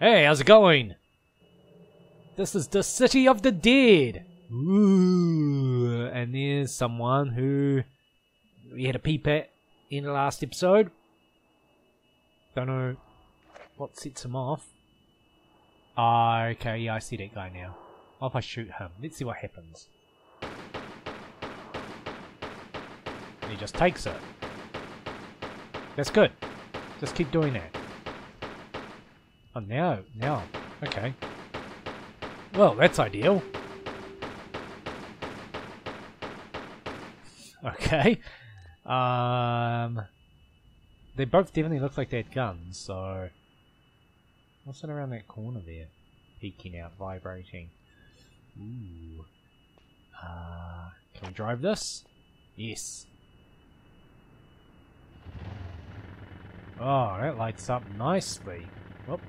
Hey, how's it going? This is the City of the Dead. Ooh, and there's someone who we had a peep at in the last episode. Don't know what sets him off. Ah, okay, yeah, I see that guy now. What if I shoot him? Let's see what happens. He just takes it. That's good. Just keep doing that. Oh, now, now. Okay. Well, that's ideal. Okay. Um, they both definitely look like they had guns, so... What's that around that corner there? Peeking out, vibrating. Ooh. Uh, can we drive this? Yes. Oh, that lights up nicely. Whoop.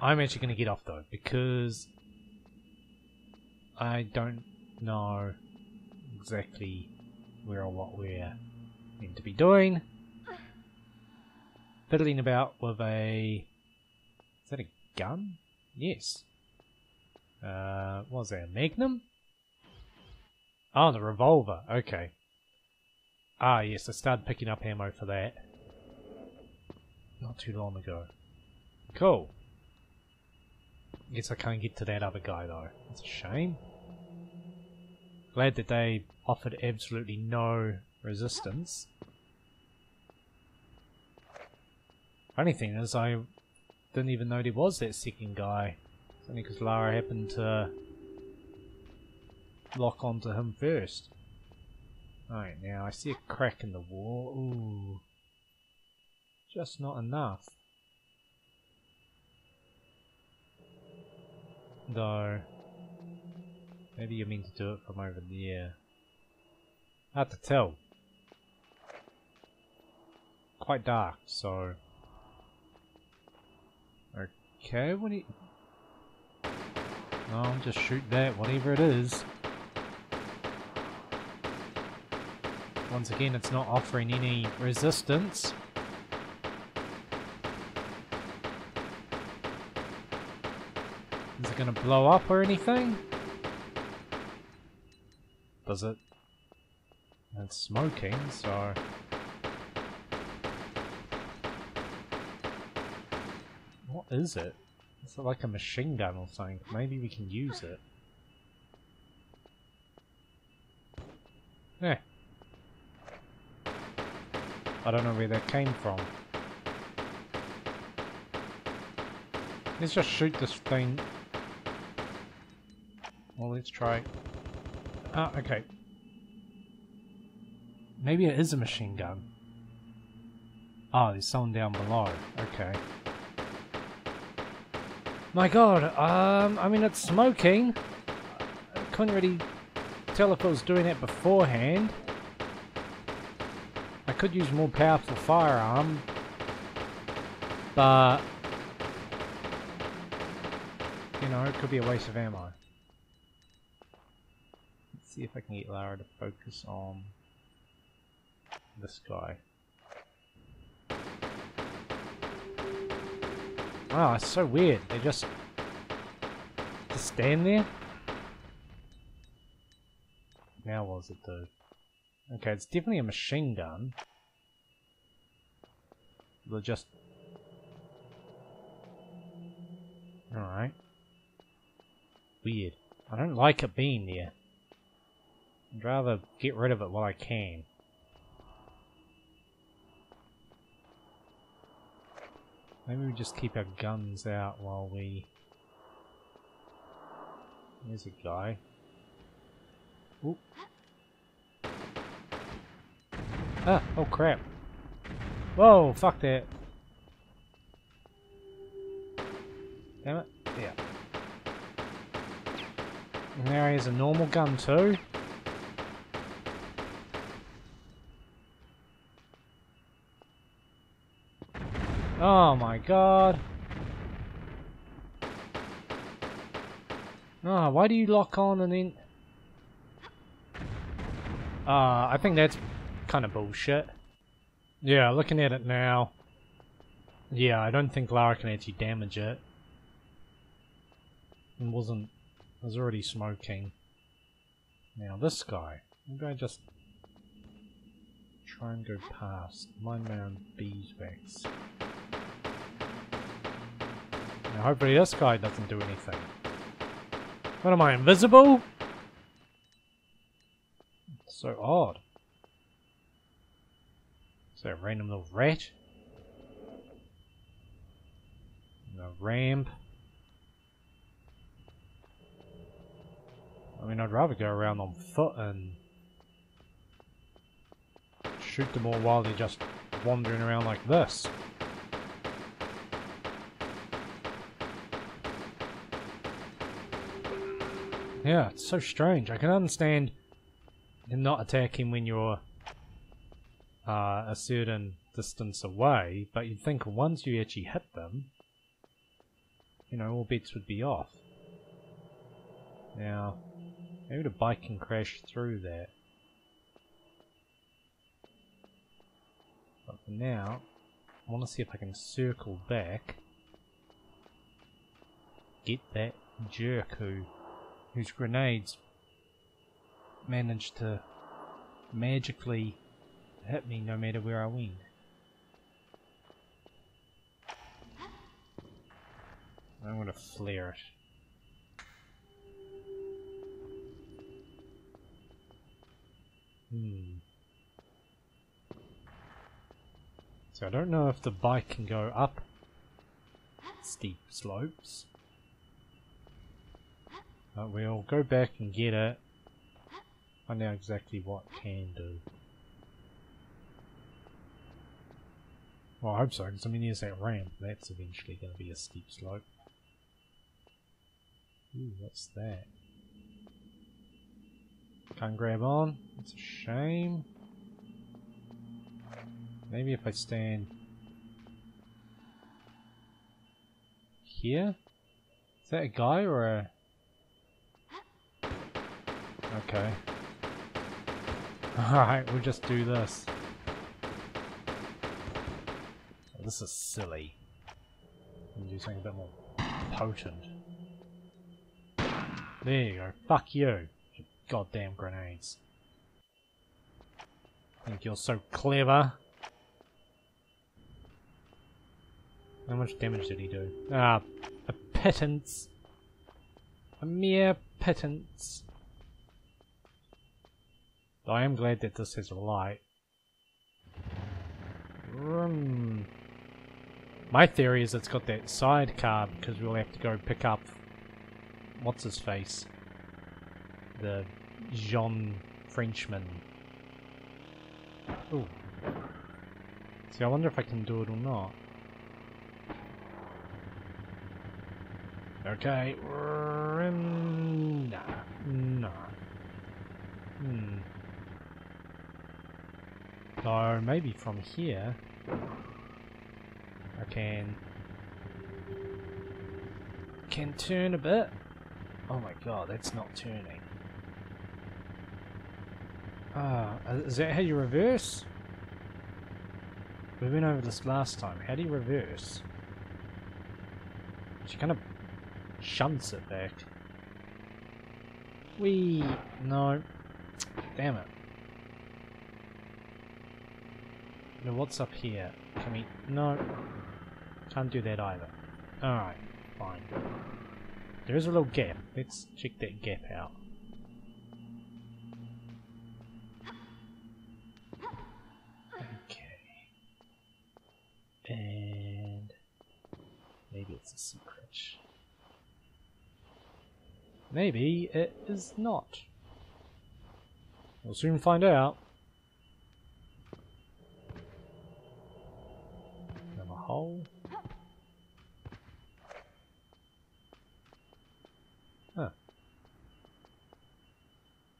I'm actually going to get off though, because I don't know exactly where or what we're meant to be doing. Fiddling about with a... Is that a gun? Yes. Uh, what was that, a magnum? Oh, the revolver, okay. Ah, yes, I started picking up ammo for that. Not too long ago. Cool. Guess I can't get to that other guy though. It's a shame. Glad that they offered absolutely no resistance. Funny thing is, I didn't even know there was that second guy. It's only because Lara happened to lock onto him first. Alright, now I see a crack in the wall. Ooh. Just not enough. Though. Maybe you mean to do it from over there. Hard to tell. Quite dark, so... Okay, what do you... No, I'm just shoot that, whatever it is. Once again, it's not offering any resistance. To blow up or anything? Does it? It's smoking, so... What is it? Is it like a machine gun or something? Maybe we can use it. Yeah. I don't know where that came from. Let's just shoot this thing. Well, let's try. Ah, okay. Maybe it is a machine gun. Ah, oh, there's someone down below. Okay. My god, um, I mean, it's smoking. I couldn't really tell if it was doing it beforehand. I could use more powerful firearm. But... You know, it could be a waste of ammo. See if I can get Lara to focus on this guy. Wow, it's so weird. They just, just stand there. Now what it do? Okay, it's definitely a machine gun. They're just... Alright. Weird. I don't like it being there. I'd rather get rid of it while I can. Maybe we just keep our guns out while we... There's a guy. Oop. Ah, oh crap. Whoa, fuck that. Damn it. Yeah. And has a normal gun too. Oh my god. Ah, oh, why do you lock on and then... Ah, uh, I think that's kind of bullshit. Yeah, looking at it now. Yeah, I don't think Lara can actually damage it. It wasn't... I was already smoking. Now this guy. Maybe I just... Try and go past. Mind my own beeswax. Now hopefully this guy doesn't do anything. What am I, invisible? So odd. Is that a random little rat? No ramp. I mean, I'd rather go around on foot and shoot them all while they're just wandering around like this. Yeah, it's so strange. I can understand not attacking when you're uh, a certain distance away, but you'd think once you actually hit them, you know, all bets would be off. Now, maybe the bike can crash through that. But for now, I want to see if I can circle back, get that jerk who whose grenades managed to magically hit me no matter where I went. I'm to flare it. Hmm. So I don't know if the bike can go up steep slopes. But we'll go back and get it. Find out exactly what can do. Well, I hope so, because I mean, there's that ramp. That's eventually going to be a steep slope. Ooh, what's that? Can't grab on. It's a shame. Maybe if I stand here? Is that a guy or a... Okay. Alright, we'll just do this. This is silly. do something a bit more potent. There you go. Fuck you. you goddamn grenades. Think you're so clever. How much damage did he do? Ah, a pittance. A mere pittance. I am glad that this has a light. Um, my theory is it's got that sidecar because we'll have to go pick up what's his face, the Jean Frenchman. Ooh. See, I wonder if I can do it or not. Okay. Nah. Nah. Hmm. So maybe from here I can can turn a bit. Oh my god, that's not turning. Ah, uh, is that how you reverse? We went over this last time. How do you reverse? She kind of shunts it back. We no. Damn it. Now what's up here? Can we... No. Can't do that either. Alright, fine. There is a little gap. Let's check that gap out. Okay. And... Maybe it's a secret. Maybe it is not. We'll soon find out. Hole. Huh.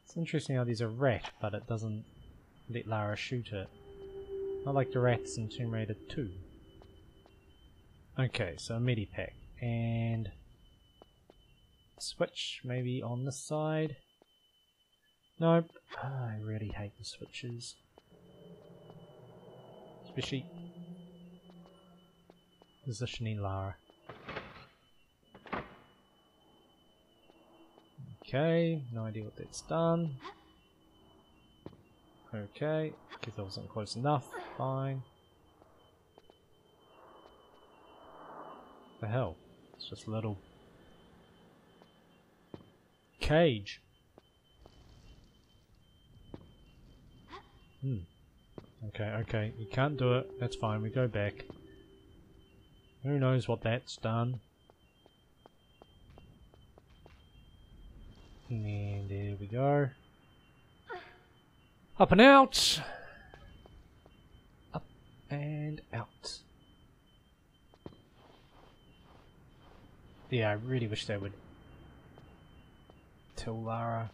It's interesting how these are rat, but it doesn't let Lara shoot it. Not like the rats in Tomb Raider 2. Okay, so a medipack. And switch maybe on this side. Nope. Oh, I really hate the switches. Especially Positioning Lara. Okay, no idea what that's done. Okay, because that wasn't close enough. Fine. The hell? It's just a little cage. Hmm. Okay, okay. You can't do it. That's fine. We go back. Who knows what that's done. And there we go. Up and out! Up and out. Yeah, I really wish they would tell Lara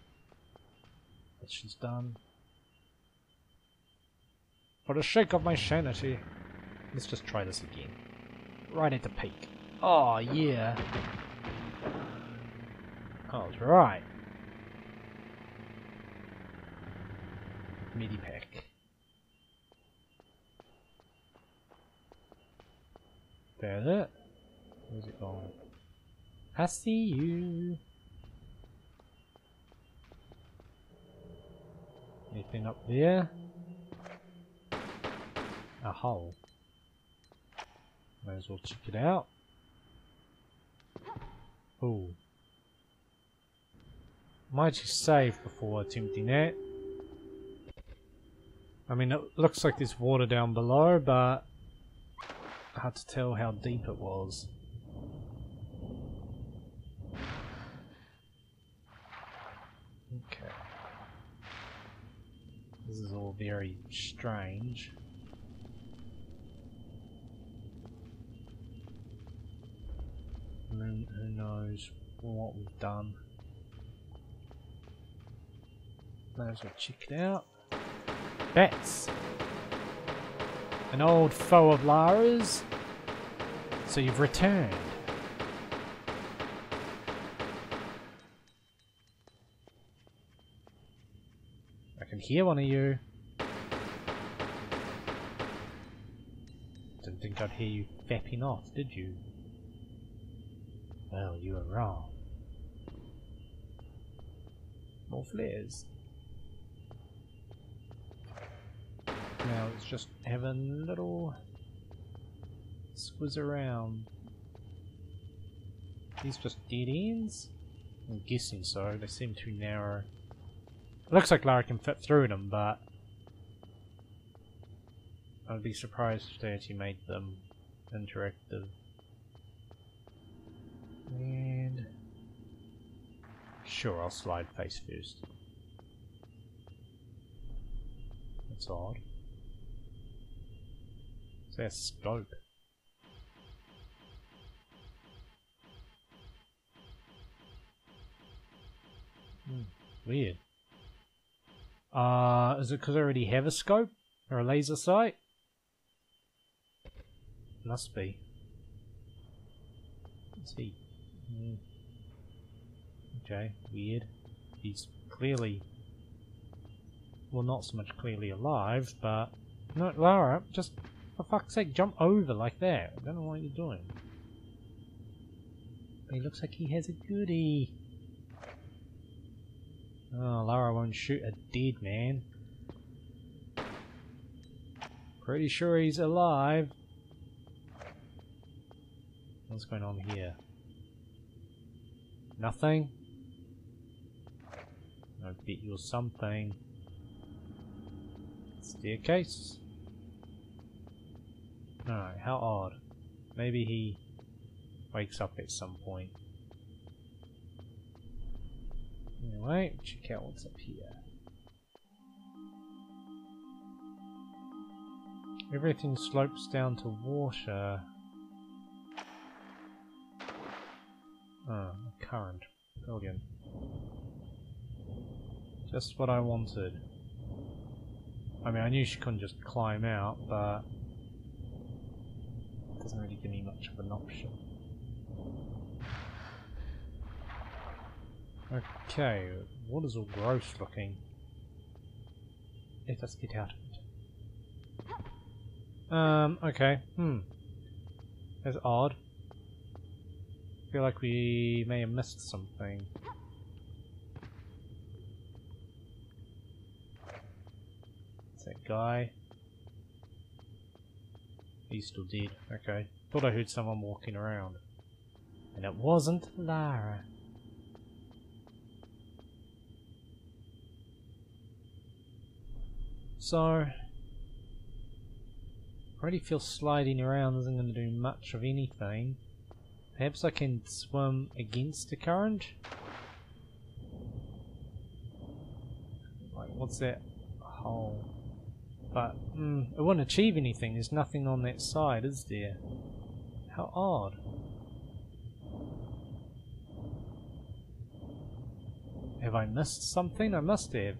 that she's done. For the sake of my sanity, let's just try this again. Right at the peak. Oh, yeah. That's right. medipack. There's it. Where's it going? I see you. Anything up there? A hole. May as well check it out. Oh. Might just save before attempting that. I mean, it looks like there's water down below, but hard to tell how deep it was. Okay. This is all very strange. Who, knows what we've done. May as well check it out. Bats. An old foe of Lara's. So you've returned. I can hear one of you. Didn't think I'd hear you fapping off, did you? Well, you were wrong. More flares. Now let's just have a little squiz around. These just dead ends? I'm guessing so, they seem too narrow. It looks like Lara can fit through them, but I'd be surprised if they actually made them interactive. And sure, I'll slide face first. That's odd. Is that scope? Hmm, weird. Uh, is it because I already have a scope? Or a laser sight? Must be. Let's see. Okay, weird. He's clearly... Well, not so much clearly alive, but... No, Lara, just for fuck's sake, jump over like that. I don't know what you're doing. But he looks like he has a goodie. Oh, Lara won't shoot a dead man. Pretty sure he's alive. What's going on here? Nothing? I bet you're something. Staircase? Alright, how odd. Maybe he wakes up at some point. Anyway, check out what's up here. Everything slopes down to water. Oh, current. Brilliant. Just what I wanted. I mean, I knew she couldn't just climb out, but it doesn't really give me much of an option. Okay, what is all gross looking? Let us get out of it. Um, okay, hmm. That's odd. Feel like we may have missed something. It's that guy. He's still dead. Okay. Thought I heard someone walking around. And it wasn't Lara. So, I already feel sliding around isn't going to do much of anything. Perhaps I can swim against the current? Like, what's that hole? But, mm, it wouldn't achieve anything. There's nothing on that side, is there? How odd. Have I missed something? I must have.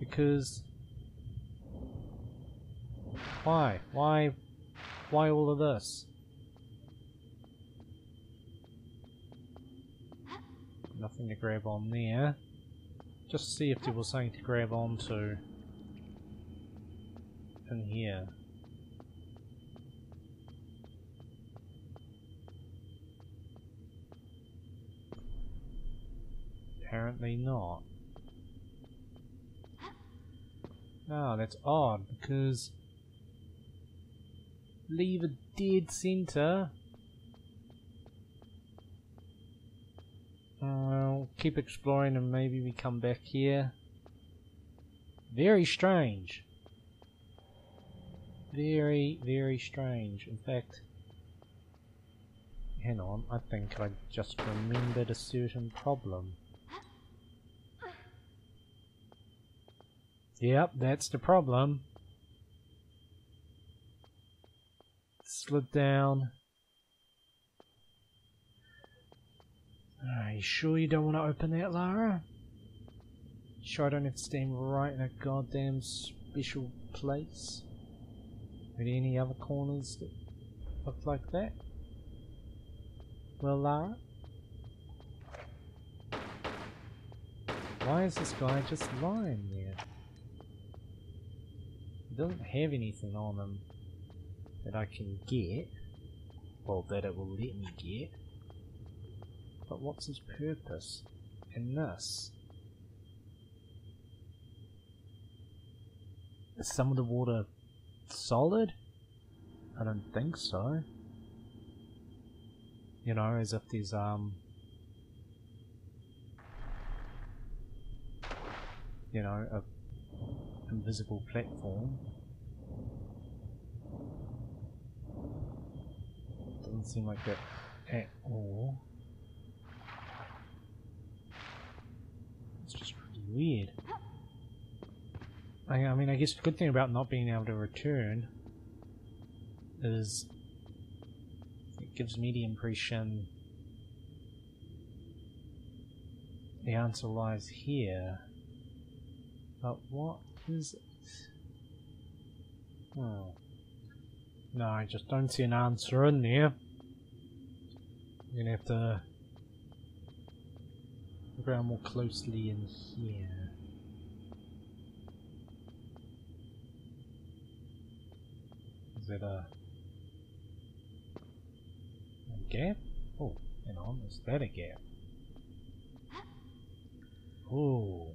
Because... Why? Why? Why all of this? Nothing to grab on there. Just see if there was something to grab onto in here. Apparently not. Oh, that's odd because leave a dead center. I'll keep exploring and maybe we come back here. Very strange. Very, very strange. In fact, hang on, I think I just remembered a certain problem. Yep, that's the problem. Slid down. Are you sure you don't want to open that, Lara? Sure I don't have to stand right in a goddamn special place? Are there any other corners that look like that? Well, Lara? Why is this guy just lying there? He doesn't have anything on him that I can get. Well, that it will let me get. But what's his purpose in this? Is some of the water solid? I don't think so. You know, as if there's um you know, a invisible platform. Doesn't seem like that at all. It's just pretty weird. I, I mean, I guess the good thing about not being able to return is it gives me the impression the answer lies here. But what is it? Oh. No, I just don't see an answer in there. You're gonna have to around more closely in here. Is it a, a gap? Oh, is that a gap? Oh,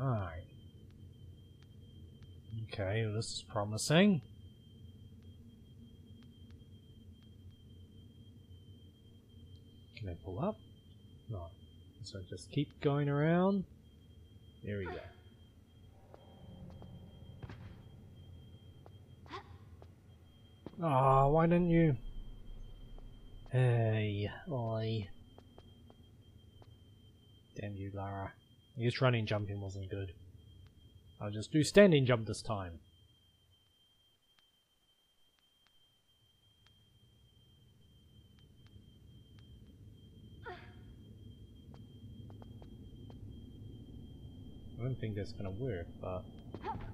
right. Okay, this is promising. Can I pull up? No. So just keep going around. There we go. Ah, oh, why didn't you? Hey, oi. Damn you, Lara. I running jumping wasn't good. I'll just do standing jump this time. I don't think that's gonna work, but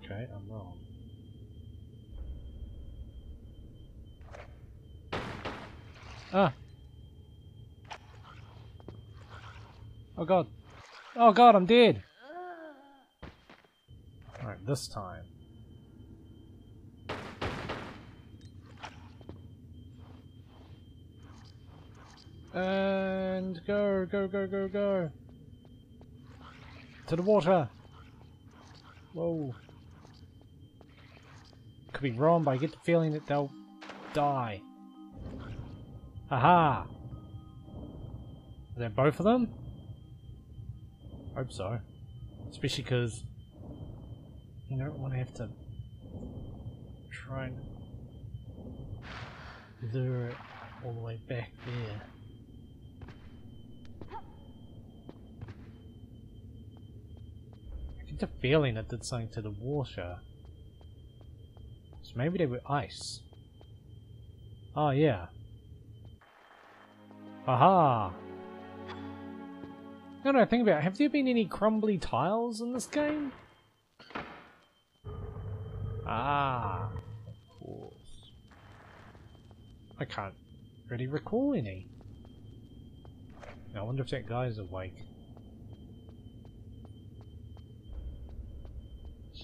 okay, I'm wrong. Ah! Oh god. Oh god, I'm dead! Alright, this time. And go, go, go, go, go. To the water. Whoa. Could be wrong, but I get the feeling that they'll die. Aha! Are there both of them? Hope so. Especially because you don't want to have to try and lure it all the way back there. The feeling it did something to the water. So maybe they were ice. Oh yeah. Aha! That I think about it, have there been any crumbly tiles in this game? Ah, of course. I can't really recall any. I wonder if that guy's awake.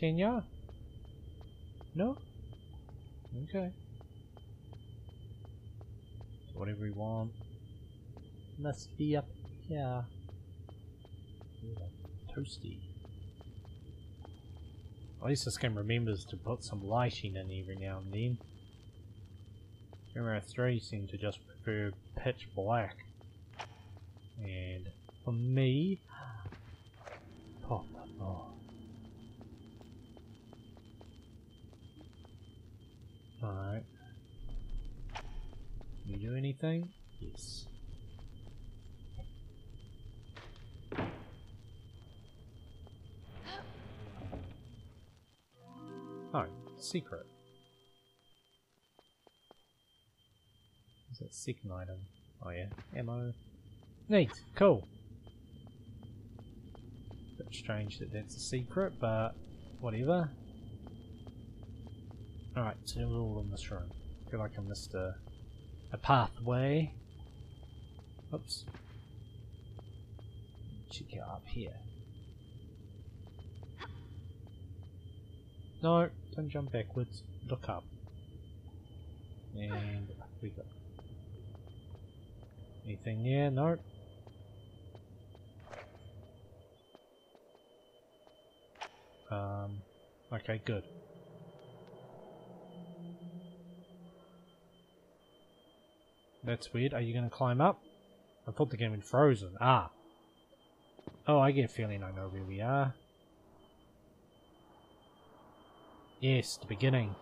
Senya? No? Okay. Whatever we want. Must be up here. Ooh, toasty. At least this game remembers to put some lighting in every now and then. Remember 3 seemed to just prefer pitch black. And for me... Pop. Oh. Alright. You do anything? Yes. Oh, secret. Is that second item? Oh yeah, ammo. Neat, cool. Bit strange that that's a secret, but whatever. Alright, so we're all in this room. I feel like I missed a, a pathway. Oops. Check it up here. No, don't jump backwards. Look up. And we go. Anything there? No. Um, okay, good. That's weird. Are you going to climb up? I thought the game had frozen. Ah. Oh, I get a feeling I know where we are. Yes, the beginning.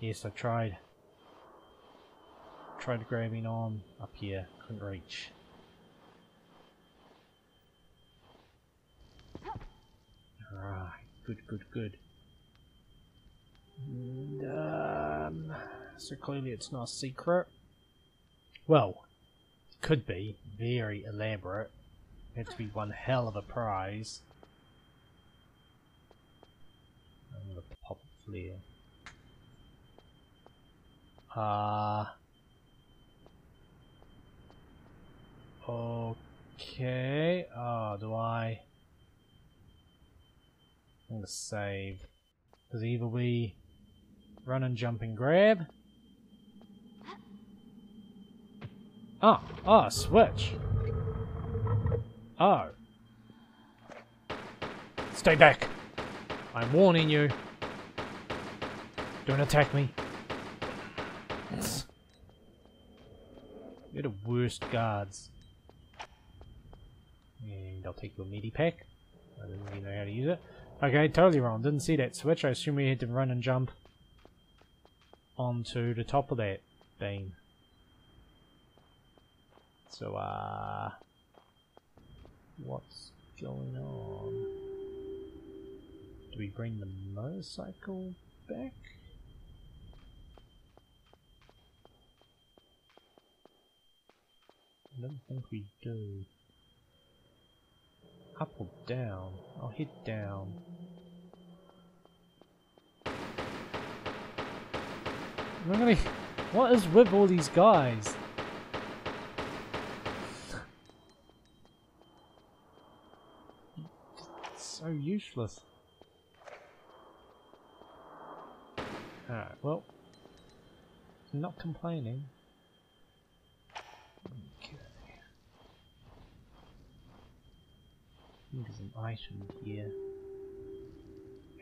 Yes, I tried. Tried grabbing on up here. Couldn't reach. Alright. Good, good, good. And, um, so clearly it's not a secret. Well, it could be. Very elaborate. It Had to be one hell of a prize. I'm gonna pop a flare. Uh Okay. Oh, do I I'm gonna save. Because either we run and jump and grab Oh, oh, switch. Oh. Stay back. I'm warning you. Don't attack me. You're the worst guards. And I'll take your medipack. I didn't really know how to use it. Okay, totally wrong. Didn't see that switch. I assume we had to run and jump onto the top of that thing. So, uh... What's going on? Do we bring the motorcycle back? I don't think we do. Up or down? I'll hit down. Really? What is with all these guys? so useless. Alright, well, not complaining. Okay. There's an item here.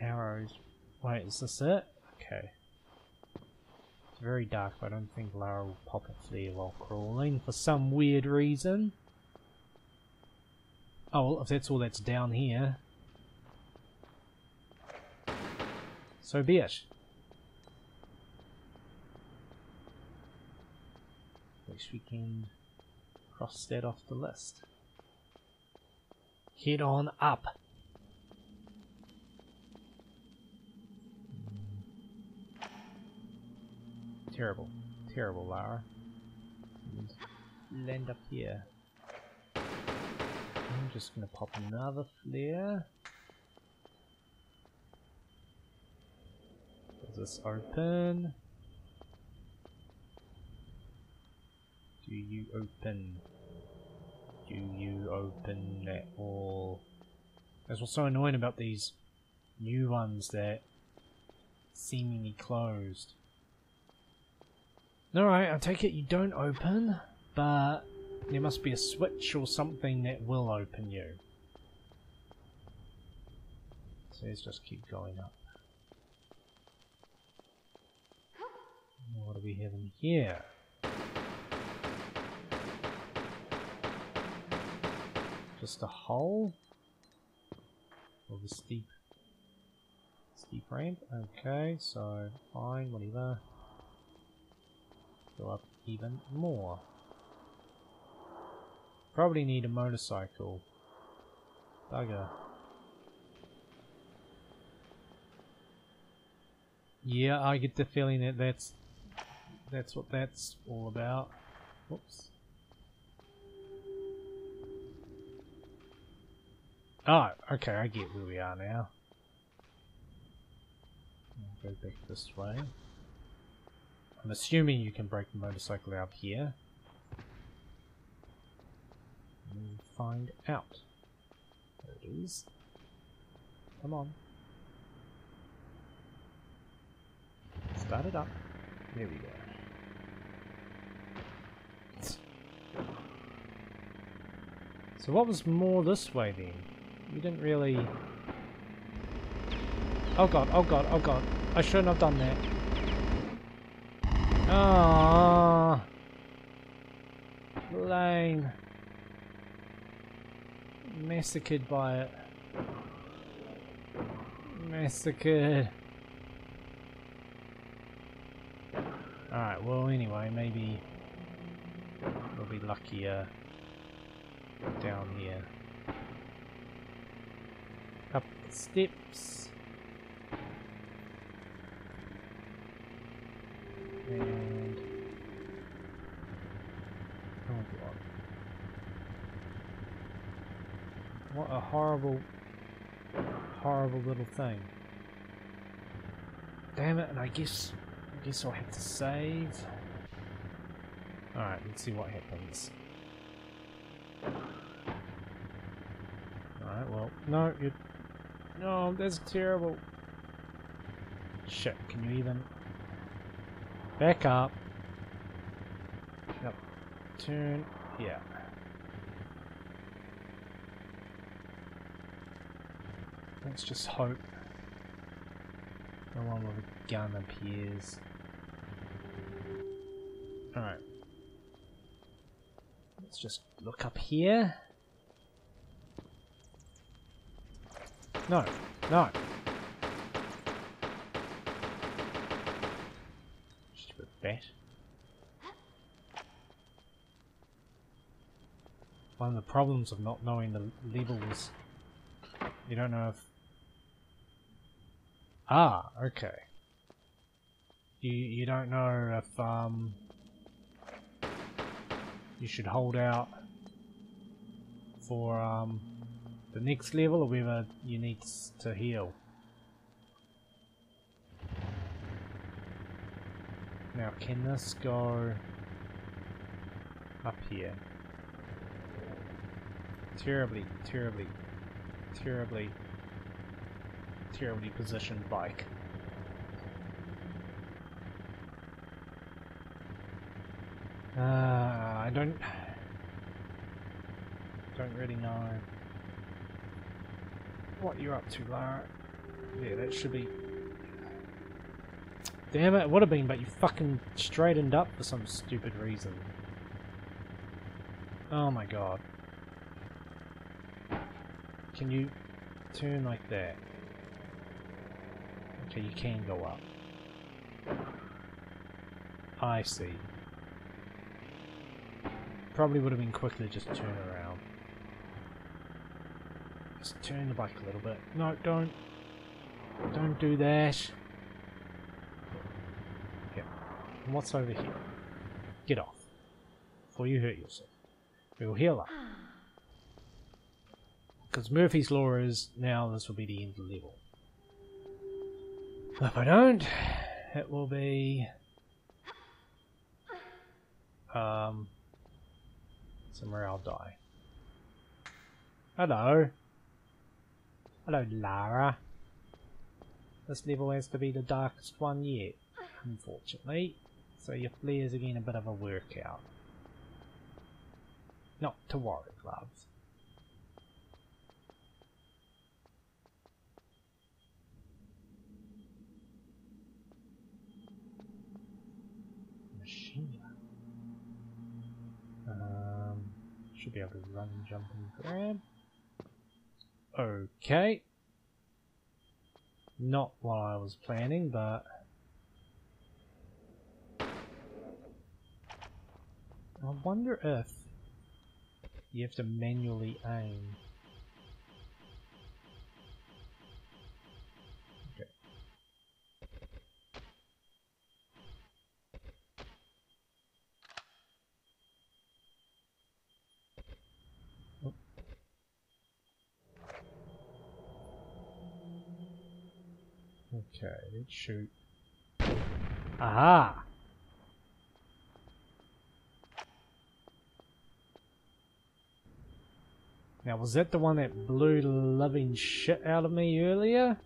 Arrows. Wait, is this it? Okay. It's very dark, but I don't think Lara will pop up there while crawling for some weird reason. Oh, well, if that's all that's down here, so be it. Least we can cross that off the list. Head on up. Hmm. Terrible. Terrible, Lara. And land up here. I'm just gonna pop another flare. This open? Do you open? Do you open at all? That's what's so annoying about these new ones that seemingly closed. Alright, I take it you don't open, but there must be a switch or something that will open you. So let's just keep going up. What do we have in here? Just a hole? Or the steep steep ramp? Okay, so fine, whatever. Go up even more. Probably need a motorcycle. Bugger. Yeah, I get the feeling that that's that's what that's all about. Whoops. Oh, okay, I get where we are now. I'll go back this way. I'm assuming you can break the motorcycle out here. Find out. There it is. Come on. Start it up. There we go. So what was more this way then? You didn't really... Oh god, oh god, oh god. I shouldn't have done that. Ah, lame. Massacred by it. Massacred. Alright, well anyway, maybe be luckier down here. Up the steps. And oh god. What a horrible horrible little thing. Damn it, and I guess I guess I'll have to save. Alright, let's see what happens. Alright, well, no, you No, that's terrible. Shit, can you even... Back up. Yep. Turn. Yeah. Let's just hope no one with a gun appears. Alright. Let's just look up here. No, no. Stupid bat. One of the problems of not knowing the levels, you don't know if... Ah, okay. You, you don't know if, um... You should hold out for, um the next level or whether you need to heal. Now can this go up here? Terribly, terribly, terribly, terribly positioned bike. Uh, I don't don't really know. what you're up to, Lara. Yeah, that should be... Damn it, it would have been, but you fucking straightened up for some stupid reason. Oh my god. Can you turn like that? Okay, you can go up. I see. Probably would have been quicker to just turn around. Just turn the bike a little bit. No, don't. Don't do that. Yeah. And what's over here? Get off. Before you hurt yourself. We will heal up. Because Murphy's Law is now this will be the end of the level. If I don't, it will be... Um, somewhere I'll die. Hello. Hello, Lara. This level has to be the darkest one yet, unfortunately. So your flares again a bit of a workout. Not to worry, gloves. Machine Um, should be able to run, and jump, and grab. Okay. Not what I was planning, but... I wonder if you have to manually aim. Okay. Oh. Okay, let's shoot. Aha! Now, was that the one that blew the living shit out of me earlier?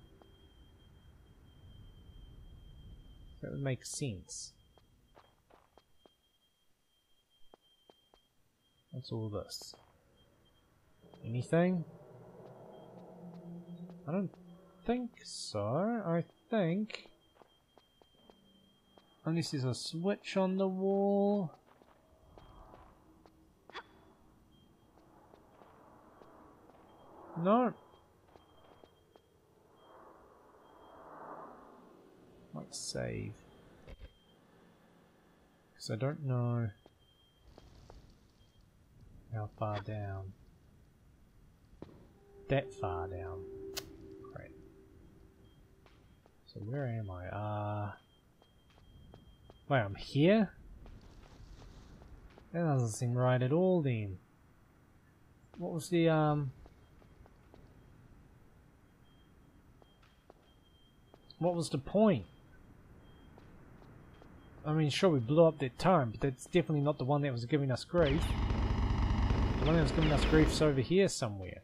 That would make sense. What's all this? Anything? I don't think so. I think... And this is a switch on the wall... No. Might save. Because I don't know how far down. That far down. So where am I? Uh... Wait, I'm here? That doesn't seem right at all then. What was the, um... What was the point? I mean, sure, we blew up that time, but that's definitely not the one that was giving us grief. The one that was giving us grief is over here somewhere.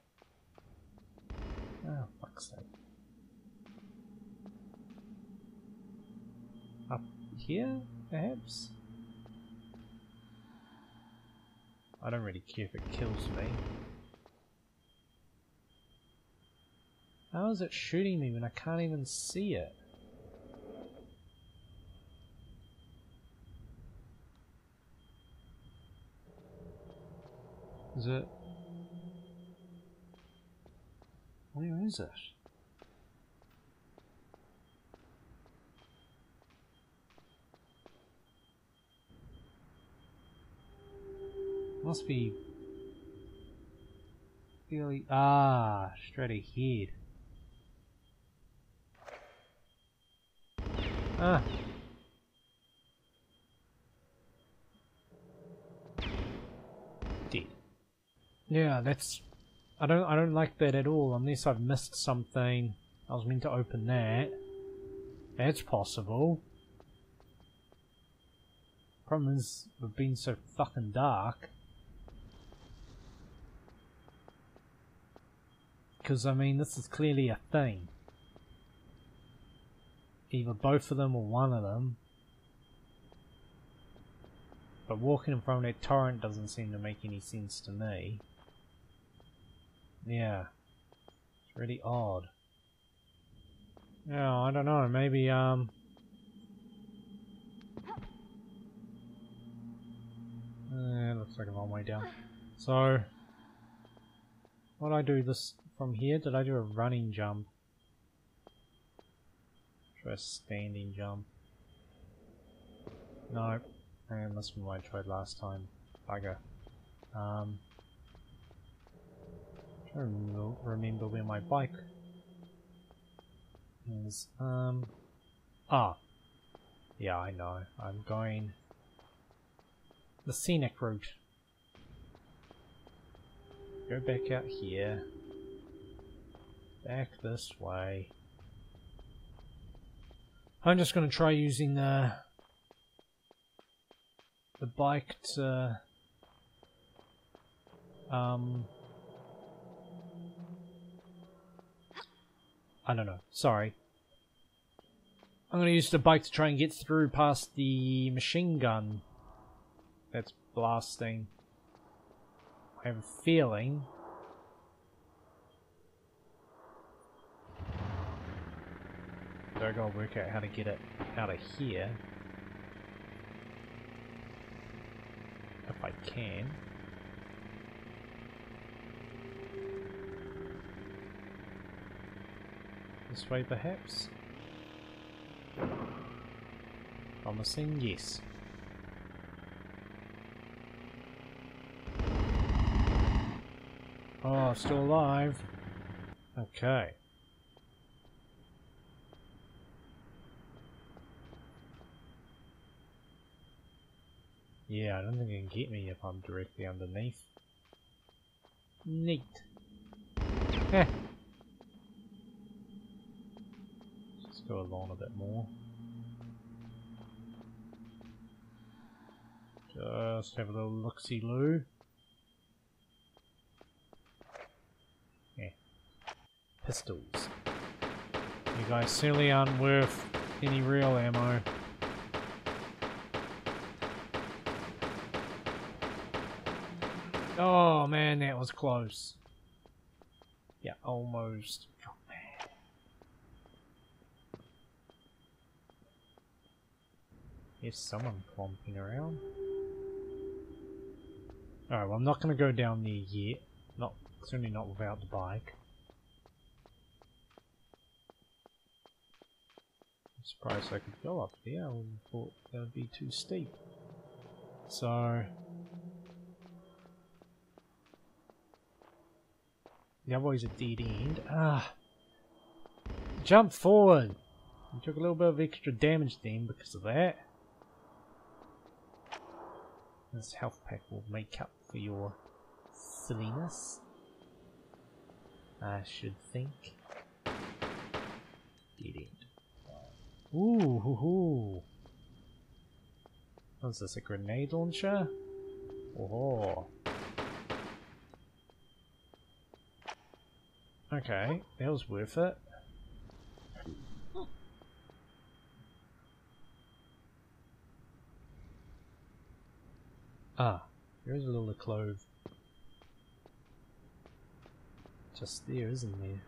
Oh, fuck's sake. Up here, perhaps? I don't really care if it kills me. How is it shooting me when I can't even see it? Is it... Where is it? Must be... Really... Ah, straight ahead. Ah. Dead. Yeah, that's... I don't I don't like that at all, unless I've missed something. I was meant to open that. That's possible. Problem is, we've been so fucking dark. Because, I mean, this is clearly a thing either both of them or one of them. But walking in front of that torrent doesn't seem to make any sense to me. Yeah. It's Really odd. Yeah, I don't know, maybe, um... Eh, looks like a long way down. So... What I do this from here? Did I do a running jump? Try a standing jump. No. And that's what I tried last time. Bugger. Um, trying to remember where my bike is. Um, ah. Yeah, I know. I'm going the scenic route. Go back out here. Back this way. I'm just going to try using the the bike to um I don't know. Sorry. I'm going to use the bike to try and get through past the machine gun that's blasting. I have a feeling So I gotta work out how to get it out of here. If I can. This way perhaps? Promising, yes. Oh, still alive. Okay. Yeah, I don't think it can get me if I'm directly underneath. Neat. Eh. Just go along a bit more. Just have a little look-see-loo. Yeah. Pistols. You guys certainly aren't worth any real ammo. Oh man, that was close. Yeah, almost. Oh man. There's someone clomping around. Alright, well I'm not going to go down there yet. Not, certainly not without the bike. I'm surprised I could go up there. I thought that would be too steep. So, The other way's a dead end. Ah. Jump forward! You took a little bit of extra damage then because of that. This health pack will make up for your silliness. I should think. Dead end. Ooh, hoo, hoo. What's this, a grenade launcher? Oh. Okay, that was worth it. Ah, there's a little clove. Just there, isn't there?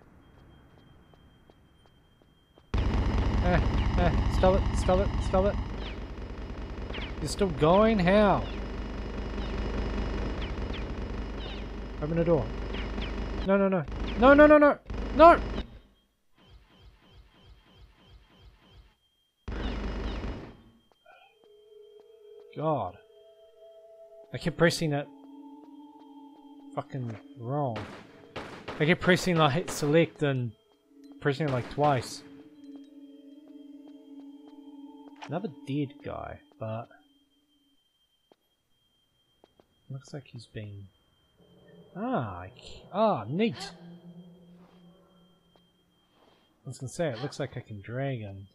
Ah, ah, stop it, stop it, stop it. You're still going? How? Open the door. No, no, no. No, no, no, no! No! God. I kept pressing it fucking wrong. I kept pressing like hit select and pressing it like twice. Another dead guy, but looks like he's been ah ah neat. Was gonna say, it looks like I can drag him.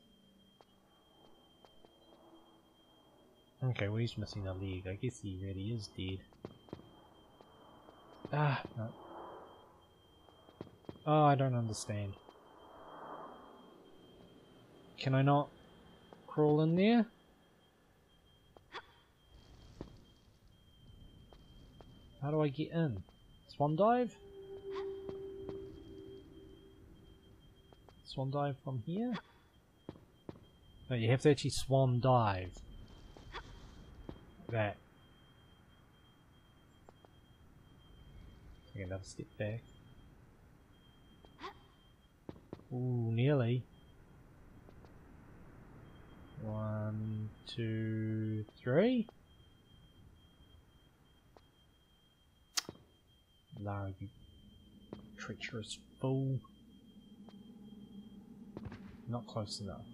Okay, well he's missing a leg. I guess he really is dead. Ah, no. Oh, I don't understand. Can I not crawl in there? How do I get in? Swan dive? Swan dive from here? No, you have to actually swan dive. That. Take another step back. Ooh, nearly. One, two, three. Lara, you treacherous fool. Not close enough.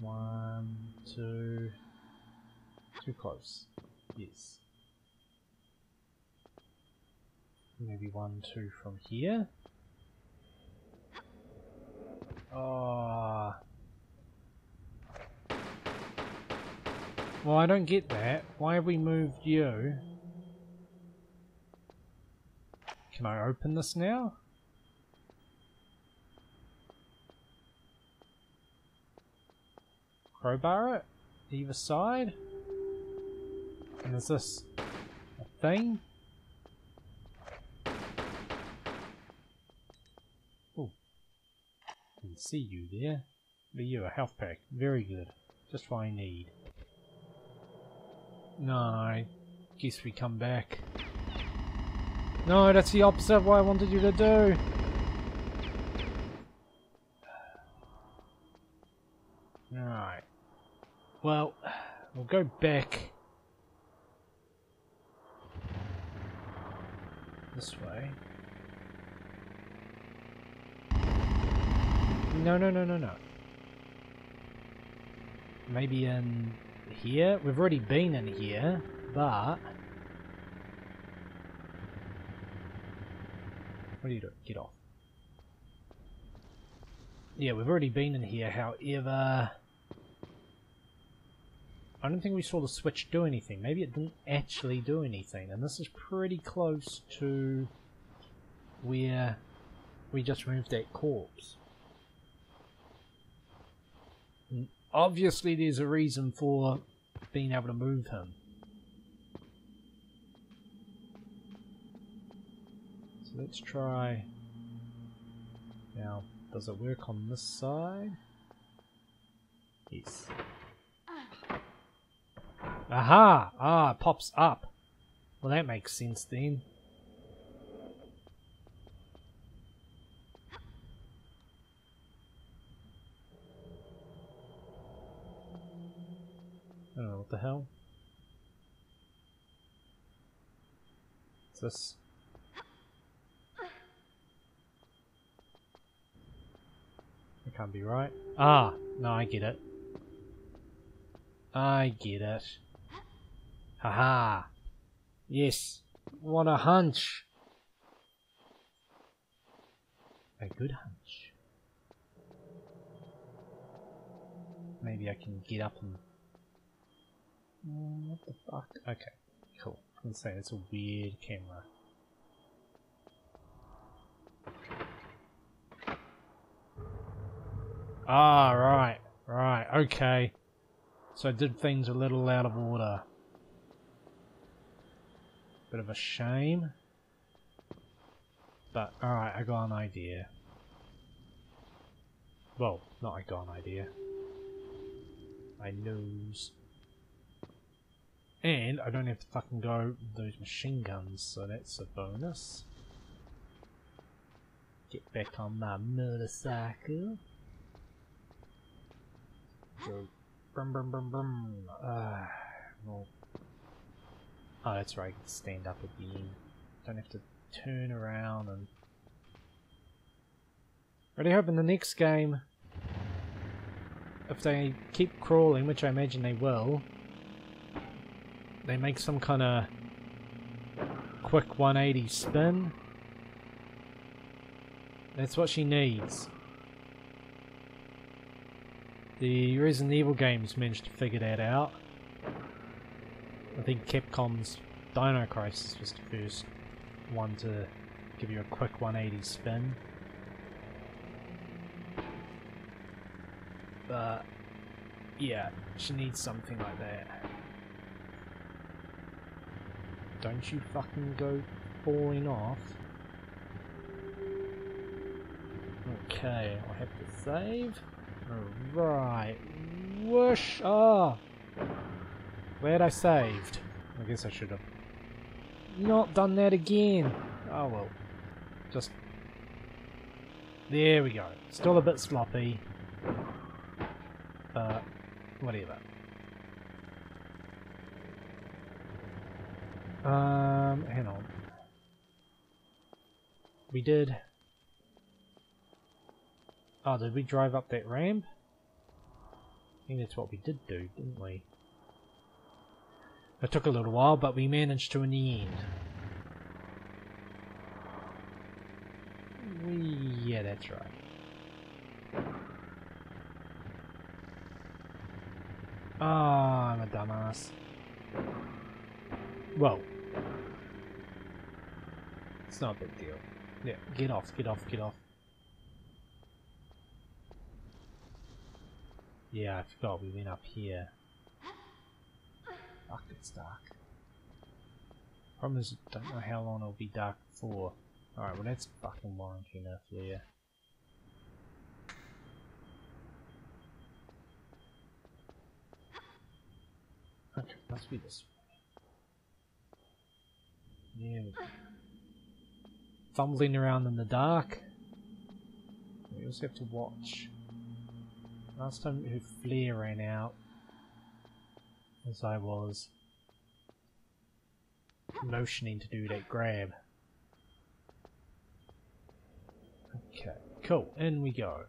One, two, too close. Yes. Maybe one, two from here. Oh. Well, I don't get that. Why have we moved you? Can I open this now? Crowbar it? Either side? And is this a thing? Oh. Can see you there. But you, a health pack. Very good. Just what I need. No, I guess we come back. No, that's the opposite of what I wanted you to do. Alright. Well, we'll go back this way. No, no, no, no, no. Maybe in here? We've already been in here, but... What are you doing? Get off. Yeah, we've already been in here, however... I don't think we saw the switch do anything. Maybe it didn't actually do anything, and this is pretty close to where we just moved that corpse. And obviously there's a reason for being able to move him. So let's try... Now, does it work on this side? Yes. Aha! Ah, it pops up. Well, that makes sense then. I don't know what the hell. What's this? It can't be right. Ah, no, I get it. I get it. Haha. Yes. What a hunch. A good hunch. Maybe I can get up and... Mm, what the fuck? Okay, cool. I was say it's a weird camera. Ah, right, right, okay. So I did things a little out of order. Bit of a shame. But, alright, I got an idea. Well, not I got an idea. I knows. And I don't have to fucking go those machine guns, so that's a bonus. Get back on my motorcycle. Go brum brum brum brum. Uh, well, Oh, that's right, I can stand up again. Don't have to turn around and... Really hope in the next game, if they keep crawling, which I imagine they will, they make some kind of quick 180 spin. That's what she needs. The Resident Evil games managed to figure that out. I think Capcom's Dino Crisis was the first one to give you a quick 180 spin. But yeah, she needs something like that. Don't you fucking go falling off. Okay, I have to save. Right. Whoosh! Ah! Glad I saved. I guess I should have not done that again. Oh well. Just... There we go. Still a bit sloppy. But, whatever. Um, hang on. We did... Oh, did we drive up that ramp? I think that's what we did do, didn't we? It took a little while, but we managed to in the end. We, yeah, that's right. Ah, oh, I'm a dumbass. Well, it's not a big deal. Yeah, get off, get off, get off. Yeah, I forgot we went up here. Fuck, it's dark. Problem is, I don't know how long it'll be dark for. Alright, well that's fucking warranty enough you. Okay, must be this way. Yeah. Fumbling around in the dark. We also have to watch. Last time her flare ran out, as I was motioning to do that grab. Okay, cool, in we go.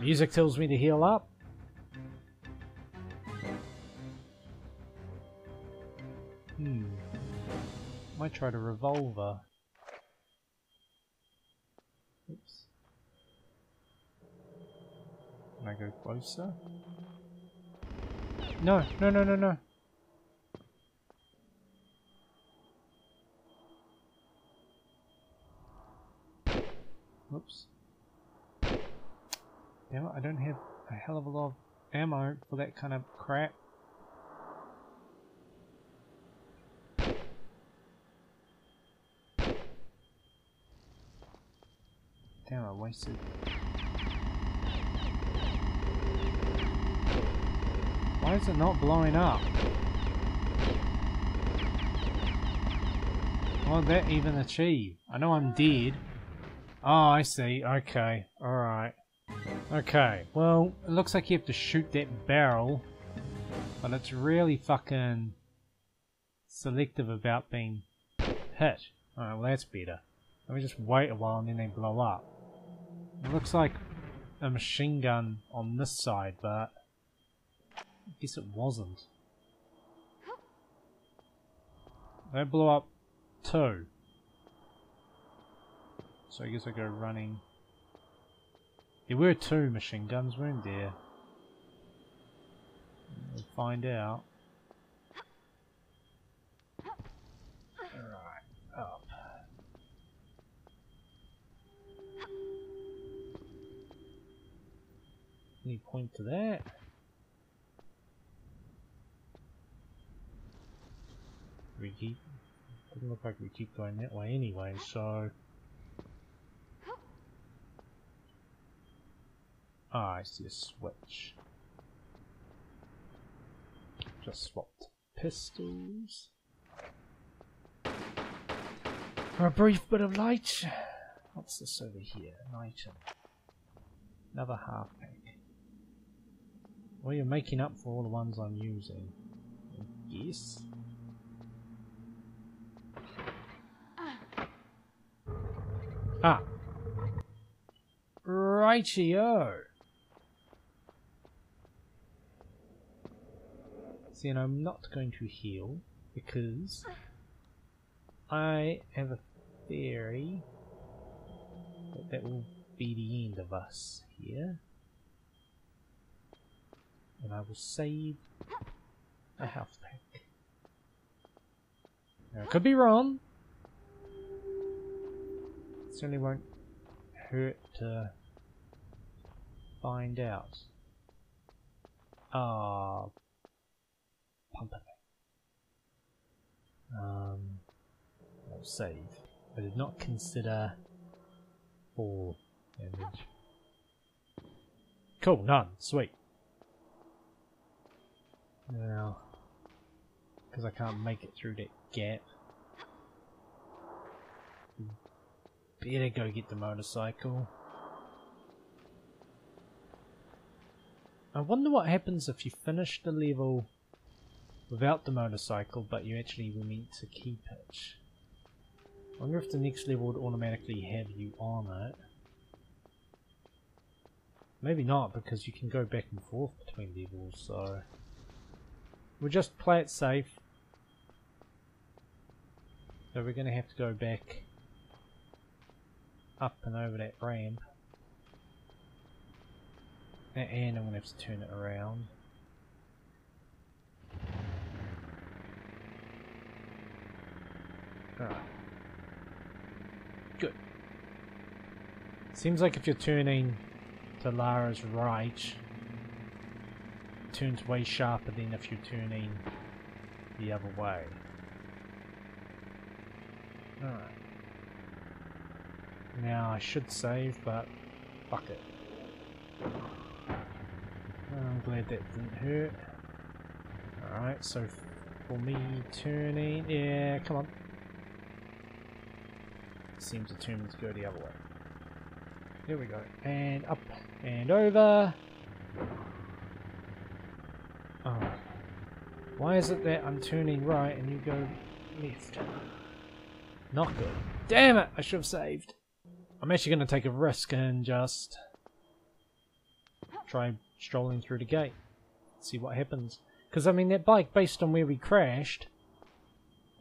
Music tells me to heal up. Hmm. Might try the revolver. Oops. Can I go closer? No, no, no, no, no. Whoops. Damn it, I don't have a hell of a lot of ammo for that kind of crap. Damn, I wasted Why is it not blowing up? What did that even achieve? I know I'm dead. Oh, I see. Okay. Alright. Okay. Well, it looks like you have to shoot that barrel. But it's really fucking selective about being hit. Alright, well that's better. Let me just wait a while and then they blow up. It looks like a machine gun on this side, but I guess it wasn't. They blew up two. So I guess I go running. There were two machine guns, weren't there? We'll find out. Alright, up. Any point to that? We keep doesn't look like we keep going that way anyway, so Ah, I see a switch. Just swapped pistols. For a brief bit of light. What's this over here? An item. Another health pack. Well, you're making up for all the ones I'm using. Yes. Ah. Rightio. See, and I'm not going to heal because I have a theory that that will be the end of us here. And I will save a health pack. Now, I could be wrong, certainly won't hurt to find out. Ah, pump it. Um, save. I did not consider fall damage. Cool, none. Sweet. Now, because I can't make it through that gap. Better go get the motorcycle. I wonder what happens if you finish the level without the motorcycle, but you actually were meant to keep it. I wonder if the next level would automatically have you on it. Maybe not, because you can go back and forth between levels, so... We'll just play it safe. So we're going to have to go back up and over that ramp. And I'm going to have to turn it around. Alright. Good. Seems like if you're turning to Lara's right, it turns way sharper than if you're turning the other way. Alright. Now I should save, but fuck it. I'm glad that didn't hurt. Alright, so for me turning... Yeah, come on. Seems determined to go the other way. There we go. And up and over. Oh. Why is it that I'm turning right and you go left? Not good. Damn it! I should have saved. I'm actually going to take a risk and just try strolling through the gate. See what happens. Because, I mean, that bike, based on where we crashed,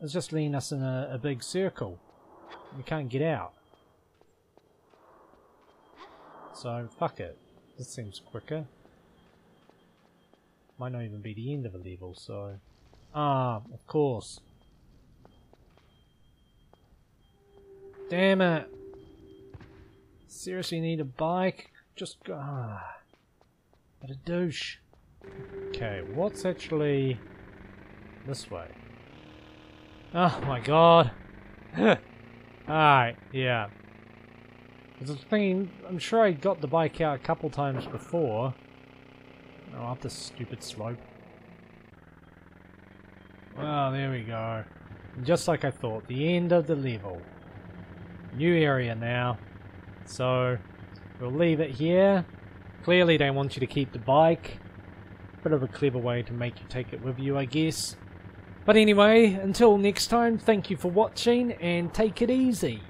is just leading us in a, a big circle. We can't get out. So, fuck it. This seems quicker. Might not even be the end of a level, so... Ah, of course. Damn it! Seriously need a bike? Just go... Ah. What a douche. Okay, what's actually this way? Oh my god. Alright, yeah. I was thinking, I'm sure I got the bike out a couple times before. Oh, up this stupid slope. Well, there we go. Just like I thought, the end of the level. New area now. So, we'll leave it here. Clearly they want you to keep the bike. Bit of a clever way to make you take it with you, I guess. But anyway, until next time, thank you for watching and take it easy.